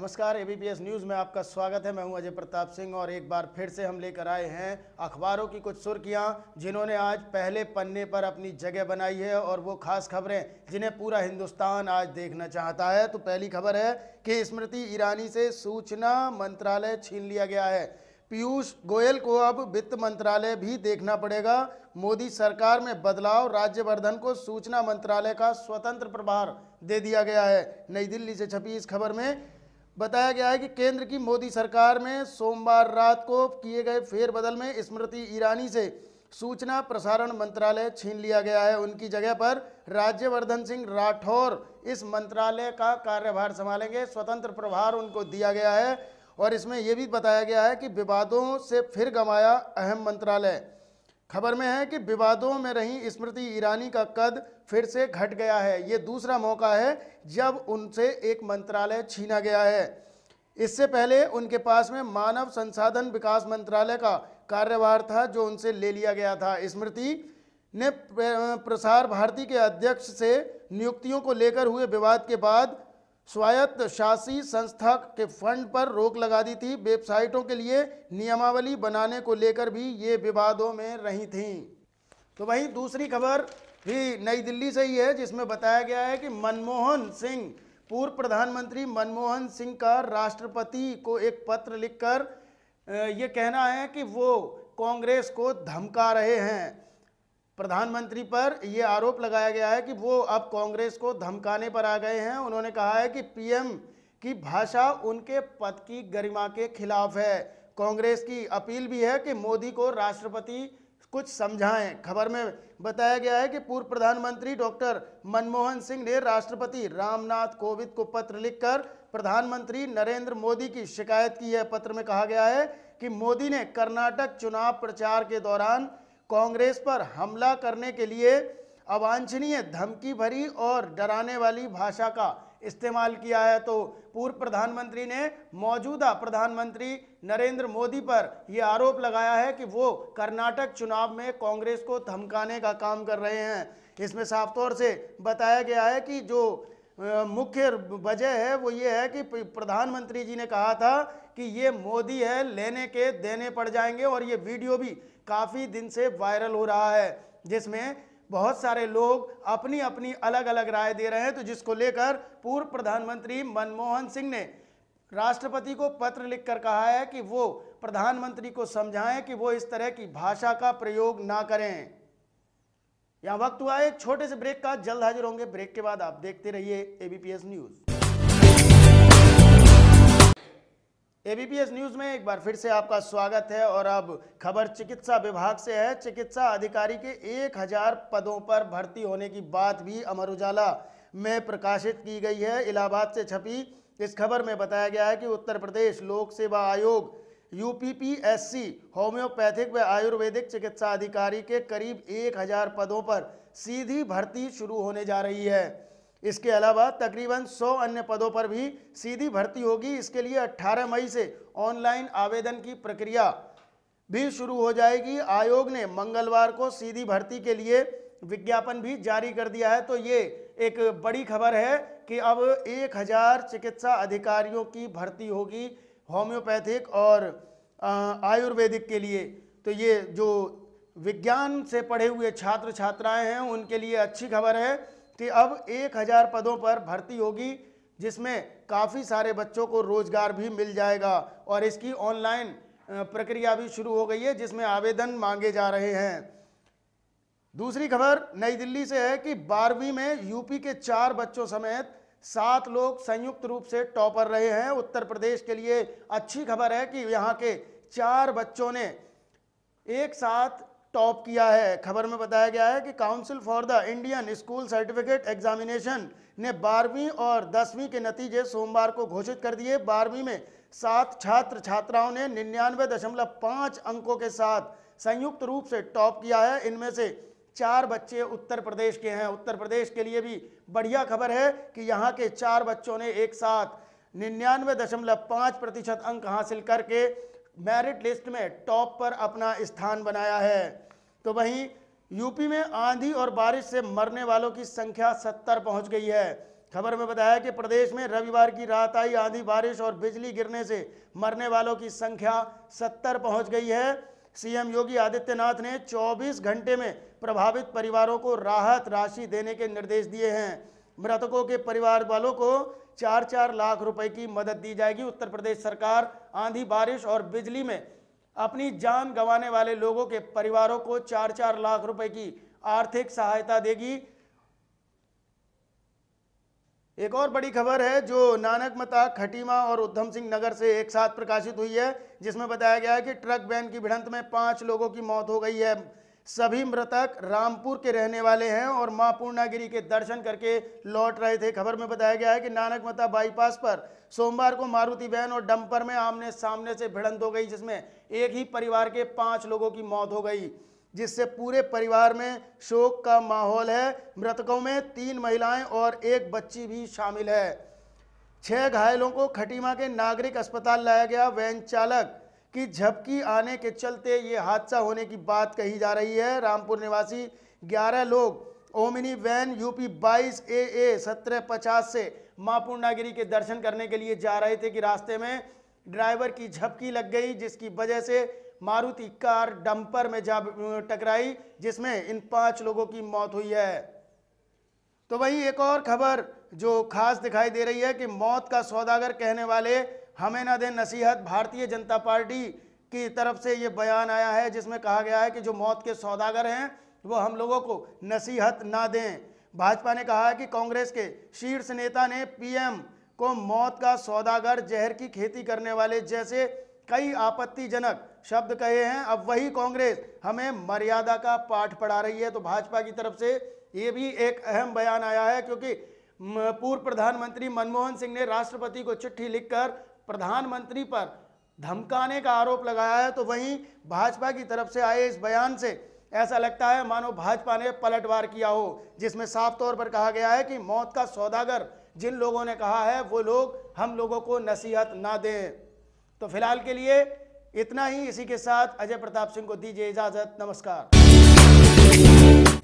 नमस्कार ABPS news में आपका स्वागत है। मैं हूँ अजय प्रताप सिंह और एक बार फिर से हम लेकर आए हैं अखबारों की कुछ सुर्खियाँ, जिन्होंने आज पहले पन्ने पर अपनी जगह बनाई है और वो खास खबरें जिन्हें पूरा हिंदुस्तान आज देखना चाहता है। तो पहली खबर है कि स्मृति ईरानी से सूचना मंत्रालय छीन लिया गया है। पीयूष गोयल को अब वित्त मंत्रालय भी देखना पड़ेगा। मोदी सरकार में बदलाव, राज्यवर्धन को सूचना मंत्रालय का स्वतंत्र प्रभार दे दिया गया है। नई दिल्ली से छपी इस खबर में बताया गया है कि केंद्र की मोदी सरकार में सोमवार रात को किए गए फेरबदल में स्मृति ईरानी से सूचना प्रसारण मंत्रालय छीन लिया गया है। उनकी जगह पर राज्यवर्धन सिंह राठौर इस मंत्रालय का कार्यभार संभालेंगे। स्वतंत्र प्रभार उनको दिया गया है और इसमें यह भी बताया गया है कि विवादों से फिर गंवाया अहम मंत्रालय। खबर में है कि विवादों में रही स्मृति ईरानी का कद फिर से घट गया है। ये दूसरा मौका है जब उनसे एक मंत्रालय छीना गया है। इससे पहले उनके पास में मानव संसाधन विकास मंत्रालय का कार्यभार था जो उनसे ले लिया गया था। स्मृति ने प्रसार भारती के अध्यक्ष से नियुक्तियों को लेकर हुए विवाद के बाद स्वायत्त शासी संस्था के फंड पर रोक लगा दी थी। वेबसाइटों के लिए नियमावली बनाने को लेकर भी ये विवादों में रही थी। तो वहीं दूसरी खबर भी नई दिल्ली से ही है, जिसमें बताया गया है कि मनमोहन सिंह, पूर्व प्रधानमंत्री मनमोहन सिंह का राष्ट्रपति को एक पत्र लिखकर ये कहना है कि वो कांग्रेस को धमका रहे हैं। प्रधानमंत्री पर यह आरोप लगाया गया है कि वो अब कांग्रेस को धमकाने पर आ गए हैं। उन्होंने कहा है कि पीएम की भाषा उनके पद की गरिमा के खिलाफ है। कांग्रेस की अपील भी है कि मोदी को राष्ट्रपति कुछ समझाएँ। खबर में बताया गया है कि पूर्व प्रधानमंत्री डॉक्टर मनमोहन सिंह ने राष्ट्रपति रामनाथ कोविंद को पत्र लिखकर प्रधानमंत्री नरेंद्र मोदी की शिकायत की है। पत्र में कहा गया है कि मोदी ने कर्नाटक चुनाव प्रचार के दौरान कांग्रेस पर हमला करने के लिए अवांछनीय धमकी भरी और डराने वाली भाषा का इस्तेमाल किया है। तो पूर्व प्रधानमंत्री ने मौजूदा प्रधानमंत्री नरेंद्र मोदी पर यह आरोप लगाया है कि वो कर्नाटक चुनाव में कांग्रेस को धमकाने का काम कर रहे हैं। इसमें साफ़ तौर से बताया गया है कि जो मुख्य वजह है वो ये है कि प्रधानमंत्री जी ने कहा था कि ये मोदी है, लेने के देने पड़ जाएँगे और ये वीडियो भी काफ़ी दिन से वायरल हो रहा है, जिसमें बहुत सारे लोग अपनी अपनी अलग अलग राय दे रहे हैं। तो जिसको लेकर पूर्व प्रधानमंत्री मनमोहन सिंह ने राष्ट्रपति को पत्र लिखकर कहा है कि वो प्रधानमंत्री को समझाएँ कि वो इस तरह की भाषा का प्रयोग ना करें। यहाँ वक्त हुआ एक छोटे से ब्रेक का, जल्द हाजिर होंगे। ब्रेक के बाद आप देखते रहिए एबीपीएस न्यूज़ एबीपीएस न्यूज़ में एक बार फिर से आपका स्वागत है और अब खबर चिकित्सा विभाग से है। चिकित्सा अधिकारी के एक हज़ार पदों पर भर्ती होने की बात भी अमर उजाला में प्रकाशित की गई है। इलाहाबाद से छपी इस खबर में बताया गया है कि उत्तर प्रदेश लोक सेवा आयोग यूपीपीएससी होम्योपैथिक व आयुर्वेदिक चिकित्सा अधिकारी के करीब एक हज़ार पदों पर सीधी भर्ती शुरू होने जा रही है। इसके अलावा तकरीबन 100 अन्य पदों पर भी सीधी भर्ती होगी। इसके लिए 18 मई से ऑनलाइन आवेदन की प्रक्रिया भी शुरू हो जाएगी। आयोग ने मंगलवार को सीधी भर्ती के लिए विज्ञापन भी जारी कर दिया है। तो ये एक बड़ी खबर है कि अब एक हज़ार चिकित्सा अधिकारियों की भर्ती होगी होम्योपैथिक और आयुर्वेदिक के लिए। तो ये जो विज्ञान से पढ़े हुए छात्र छात्राएँ हैं, उनके लिए अच्छी खबर है। कि अब एक हज़ार पदों पर भर्ती होगी, जिसमें काफ़ी सारे बच्चों को रोज़गार भी मिल जाएगा और इसकी ऑनलाइन प्रक्रिया भी शुरू हो गई है, जिसमें आवेदन मांगे जा रहे हैं। दूसरी खबर नई दिल्ली से है कि बारहवीं में यूपी के चार बच्चों समेत सात लोग संयुक्त रूप से टॉपर रहे हैं। उत्तर प्रदेश के लिए अच्छी खबर है कि यहाँ के चार बच्चों ने एक साथ टॉप किया है। खबर में बताया गया है कि council for the Indian school certificate examination ने बारहवीं और दसवीं के नतीजे सोमवार को घोषित कर दिए। बारहवीं में सात छात्र छात्राओं ने निन्यानवे दशमलव पाँच अंकों के साथ संयुक्त रूप से टॉप किया है। इनमें से चार बच्चे उत्तर प्रदेश के हैं। उत्तर प्रदेश के लिए भी बढ़िया खबर है कि यहाँ के चार बच्चों ने एक साथ निन्यानवे दशमलव पाँच प्रतिशत अंक हासिल करके मेरिट लिस्ट में टॉप पर अपना स्थान बनाया है। तो वहीं यूपी में आंधी और बारिश से मरने वालों की संख्या सत्तर पहुँच गई है। खबर में बताया कि प्रदेश में रविवार की रात आई आंधी, बारिश और बिजली गिरने से मरने वालों की संख्या 70 पहुँच गई है। सीएम योगी आदित्यनाथ ने 24 घंटे में प्रभावित परिवारों को राहत राशि देने के निर्देश दिए हैं। मृतकों के परिवार वालों को चार चार लाख रुपए की मदद दी जाएगी। उत्तर प्रदेश सरकार आंधी, बारिश और बिजली में अपनी जान गंवाने वाले लोगों के परिवारों को चार चार लाख रुपए की आर्थिक सहायता देगी। एक और बड़ी खबर है जो नानक मता, खटीमा और उधम सिंह नगर से एक साथ प्रकाशित हुई है, जिसमें बताया गया है कि ट्रक वैन की भिड़ंत में पाँच लोगों की मौत हो गई है। सभी मृतक रामपुर के रहने वाले हैं और माँ पूर्णागिरी के दर्शन करके लौट रहे थे। खबर में बताया गया है कि नानक मता बाईपास पर सोमवार को मारुति वैन और डंपर में आमने सामने से भिड़ंत हो गई, जिसमें एक ही परिवार के पाँच लोगों की मौत हो गई, जिससे पूरे परिवार में शोक का माहौल है। मृतकों में तीन महिलाएँ और एक बच्ची भी शामिल है। छह घायलों को खटीमा के नागरिक अस्पताल लाया गया। वैन चालक की झपकी आने के चलते ये हादसा होने की बात कही जा रही है। रामपुर निवासी 11 लोग, Omni van, UP 22 A A सत्रह पचास से माँ पूर्णागिरी के दर्शन करने के लिए जा रहे थे कि रास्ते में ड्राइवर की झपकी लग गई, जिसकी वजह से मारुति कार डंपर में जा टकराई, जिसमें इन पाँच लोगों की मौत हुई है। तो वही एक और खबर जो खास दिखाई दे रही है कि मौत का सौदागर कहने वाले हमें ना दें नसीहत। भारतीय जनता पार्टी की तरफ़ से ये बयान आया है, जिसमें कहा गया है कि जो मौत के सौदागर हैं, वो हम लोगों को नसीहत ना दें। भाजपा ने कहा है कि कांग्रेस के शीर्ष नेता ने पीएम को मौत का सौदागर, जहर की खेती करने वाले जैसे कई आपत्तिजनक शब्द कहे हैं। अब वही कांग्रेस हमें मर्यादा का पाठ पढ़ा रही है। तो भाजपा की तरफ़ से ये भी एक अहम बयान आया है, क्योंकि पूर्व प्रधानमंत्री मनमोहन सिंह ने राष्ट्रपति को चिट्ठी लिखकर प्रधानमंत्री पर धमकाने का आरोप लगाया है तो वहीं भाजपा की तरफ़ से आए इस बयान से ऐसा लगता है मानो भाजपा ने पलटवार किया हो, जिसमें साफ़ तौर पर कहा गया है कि मौत का सौदागर जिन लोगों ने कहा है, वो लोग हम लोगों को नसीहत ना दें। तो फ़िलहाल के लिए इतना ही, इसी के साथ अजय प्रताप सिंह को दीजिए इजाज़त, नमस्कार।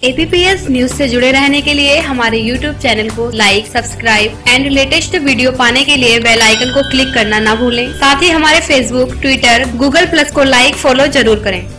एपीपीएस न्यूज़ से जुड़े रहने के लिए हमारे यूट्यूब चैनल को like subscribe and latest video पाने के लिए बेल आइकन को क्लिक करना ना भूलें। साथ ही हमारे फेसबुक ट्विटर गूगल प्लस को लाइक फॉलो ज़रूर करें।